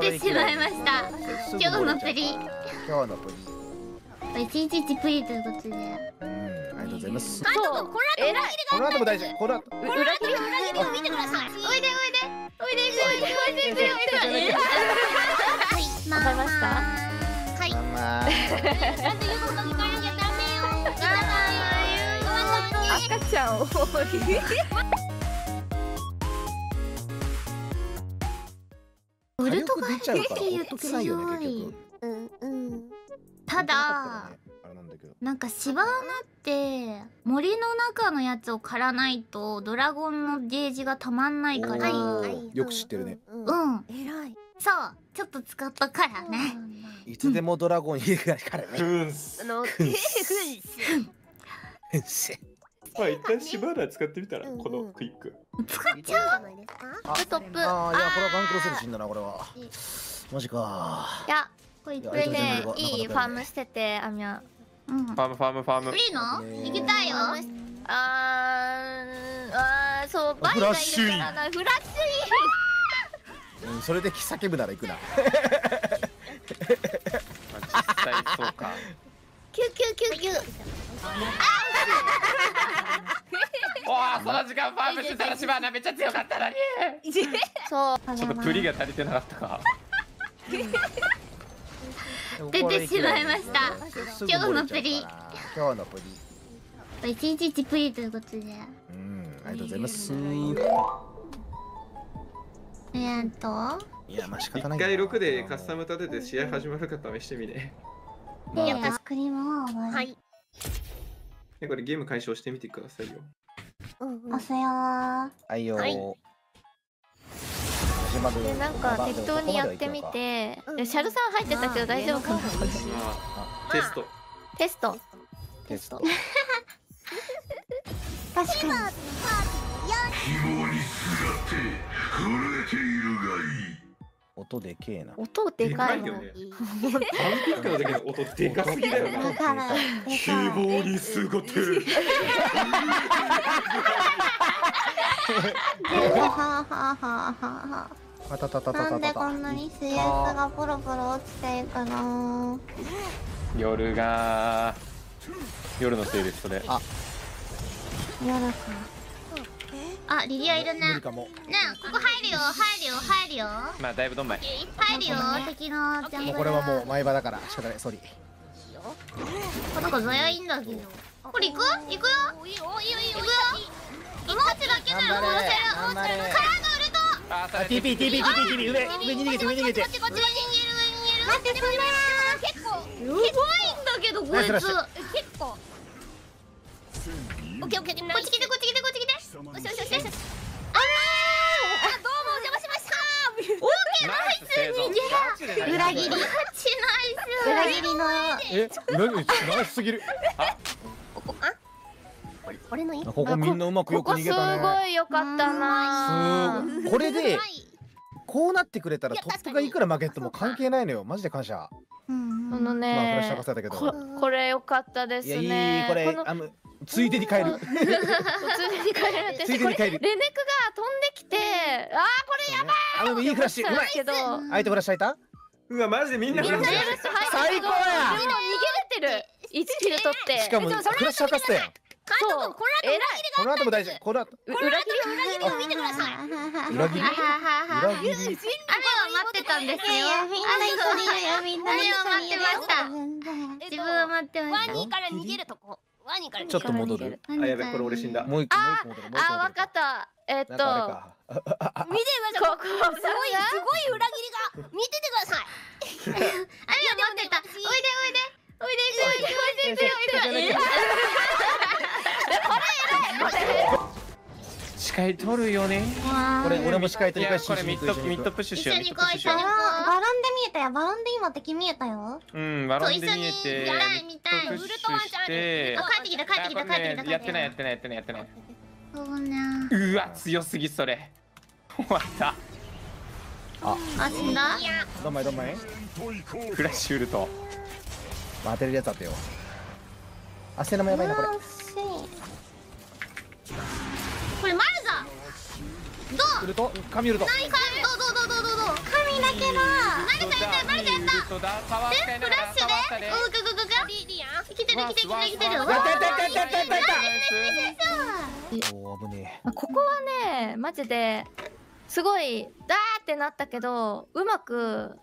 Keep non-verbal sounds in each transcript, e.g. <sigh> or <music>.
てしまいました。今日のプリ今日のプリ一日プリということでんありがとうございます。あこの後裏切りがこの後も大事この後。裏切りを見てください。おいでおいで。おいでおいで。おいでおいで。おいではい。まあ。まはいまあなんで言うこと聞かなきゃダメよいらい赤ちゃんをいウルト火力出ちゃうからっていうほっとけないよね結強い局。うんうん。ただなんかシバーナって森の中のやつを狩らないとドラゴンのゲージがたまんないから。よく知ってるね。そうえらい。ちょっと使ったからね。いつでもドラゴン入れるからね。うん。すあのせ <laughs> まあ一旦しばらく使ってみたらこのクイック。使っちゃうじゃないですか？あトップあーいやこれはガンクロセル死んだなこれは。マジか。いやこれいやこれでありがとうございいいファームしててあみゃうん。ファームファームファーム。いいの？ね行きたいよ。あーあーそうバイがいるからな。フラッシうんそれで叫ぶなら行くな。<laughs> まあ実際そうかキュキュキュキュわあその時間ファームしてたらしばなめっちゃ強かったのに。ュそう。ちょっとプリが足りてなかったか。出てしまいました。今日のプリ。今日のプリ。一日一プリということで。うんありがとうございます。えーっと。いやまあ仕方一ない回6でカスタム立てて試合始まるか試してみねでアイスクリームをははい。でこれゲーム解消してみてくださいよ。うんうん。押すよー。はい。よはい。でなんか適当にやってみて。シャルさん入ってたけど大丈夫かなテスト。テスト。テスト。確かに。音でけえな音ででかいのかいよねパンピックの時の音でかすぎだよ。なだから希望にすごてはははははあたたたたなんでこんなに CS がポロポロ落ちていくの夜が夜のせいですそれあ夜かあリリアいるね。ねここ入るよ。入るよ。入るよ。まあだいぶどんまい入るよ。敵のジャンプもうこれはもう前場だから仕方ない。ソリこの子ゾヤいいんだけど。これ行く？行くよ？いいよいいよいいよ。行くよ？命がけなら殺せる頑張れ。からのウルト TP TP TP TP 上上に逃げて上に逃げて。こっちこっちこっち待って。それ結構。やばいんだけどこいつ。結構オッケーオッケーこっち来てこっち来てこっちよしよしよしよし。あらーあどうもお邪魔しました。ナイス生存ガチでナイス裏切りナイス裏切りのえナイスすぎる。ここあ？俺のいいここみんなうまくよくここす逃げたね。ごい良かったな。すごい。これではいこうなってくれたらトップがいくら負けても関係ないのよ。マジで感謝。うんこのねここれ良かったですいやいねいこれのあのついでに帰る。<laughs> ついでに帰れるって。ついでに帰る。レネクが飛んできてあーこれやばいあのいいフラッシュ。うまいけど。相手フラッシュ入った？うわマジでみんなフラッシュ。入最高や。でも逃げれてる。1キル取って。しかもフラッシュ博士だよそう。これ偉い。この後も大丈夫。この後。裏切り裏切りを見てください。裏切り？裏切り？あれを待ってたんですよ。あれをみんな待ってました。自分は待ってましたワニから逃げるとこワニからちょっと戻る？あやべこれ俺死んだ。もう一個もう一個戻るあーわかった。えっと見てくださいここすごいすごい裏切りが。見ててください。<laughs> あれを待ってた。おいでおいで。おいでおいで。おいでおいで。おいで視界取るよね。これ俺も視界取り返しいやこれミッドミッドプッシュしようミッドプッシュしよバランで見えたよバランで今敵見えたよ。ううんバロンで見えてと一緒に見たい見たいミッドプッシュしてあ帰ってきた帰ってきた帰ってきた帰やってきた。ってないやってないやってないやってない。そうね。うわ強すぎそれ。終わった。あ死んだ？どんまいどんまい？フラッシュウルト。まあ当てるやつあってよ。あセナもやばいなこれ。これマルザどうウルト神ウルト何かどうどうどうどうどうどう神だけだルトだミルトだパワー使いながらパワーしたで。おぐぐぐぐリリアン来てる来てる来てる来てる。わやったやったやったやったやったやったナおー危ねまあここはねマジですごいダーってなったけどうまく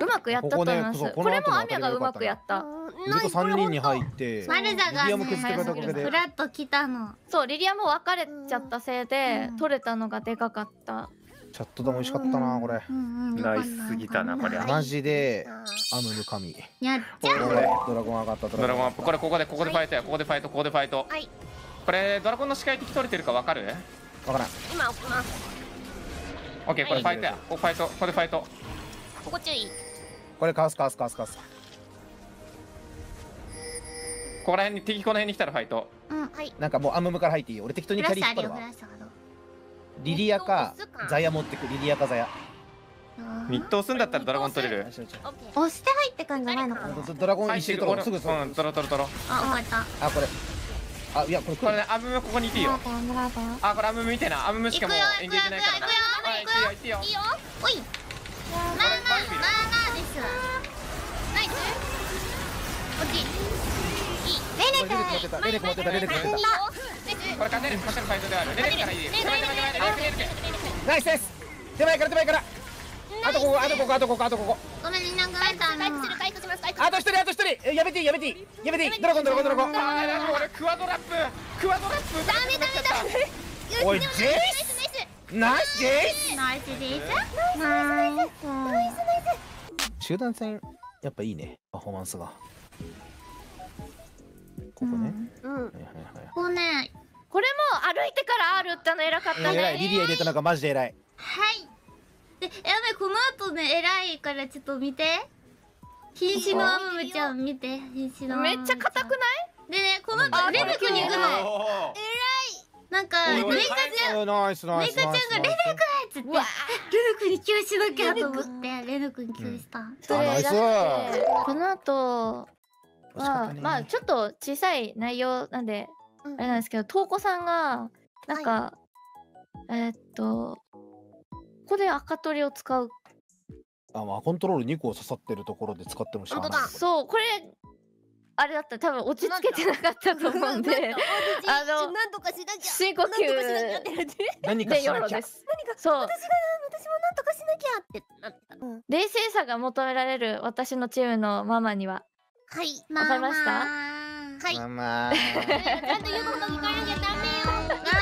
うまくやったと思いますこ,、これもアミャがうまくやった。えずっと三人に入ってマルザがリアも消してくれたおかげでフラッと来たの。そうリリアも別れちゃったせいでうん。取れたのがでかかった。チャットでも美味しかったなこれ。うんうんナイスすぎたなこれ。マジであアムム神やっちゃドラドラゴン上がったドラゴン。アップ。これここでここでファイトや。ここでファイトここでファイト。はい。これドラゴンの視界敵取れてるかわかる？わからん。今置きます。オッケーこれファイトや。ここファイトここでファイトここ注意これかわすかわすかわすか。わすここら辺に敵この辺に来たらファイト。うんはい。なんかもうアムムから入っていい俺適当にフキャリー引っ張る。わリリアかザヤ持ってくリリアかザヤ。ミッド押すんだったらドラゴン取れる。押して入ってくんじゃないのかな。ドラゴン一周とか俺すぐすぐうんトロトロトロあ終わったあこれあいやこれこれねアムムここにいていいよあこれアムム見てなアムムしかもう行くよエンゲージないからな行くよはい行っていいよ行っていいよいいよおい持ってたレネク持ってたレネク持ってこれ勝てる勝てるファイトであるレネクからいいよレネクレネクレネクレネクレネクたナイスです手前から手前からあとここあとここあとここあとここごめんなくなった回の復する回復します回復あと一人あと一人やめていいやめてやめてドラゴンドラゴンドラゴンあーなんか俺クワドラップクワドラップダメダメダメおいジェイスナイスジェイスナイスですナイス集団戦やっぱいいねパフォーマンスがここね、うん。はいはいはいこうねこれも歩いてから R っての偉かったえー偉い。ねリリア入れたのがマジで偉い。はい。でやべこの後ね偉いからちょっと見て。瀕死のアムムちゃん見て。瀕死のアムムめっちゃ硬くない？でねこの後レネクに行くの。おなんかおいおいメイカちゃんえー。ナイスナイスナイスメイカちゃんがレネクっつってレネクに救しなきゃと思ってレネクに救した。それだって。この後はまあちょっと小さい内容なんであれなんですけど瞳子さんがなんか、えーっとここで赤鳥を使う。あまあコントロール2個刺さってるところで使ってもしゃあない。そうこれあれだった。ら多分落ち着けてなかったと思うんで。あのなんとかしなきゃ。深呼吸。なんとかしなきゃってなって何かでしなきゃ。ヨロです。そう。私が私もなんとかしなきゃってなってたうん。冷静さが求められる私のチームのママにははい。わかりました？はい。<laughs> ちゃんと言うこと聞かなきゃダメよ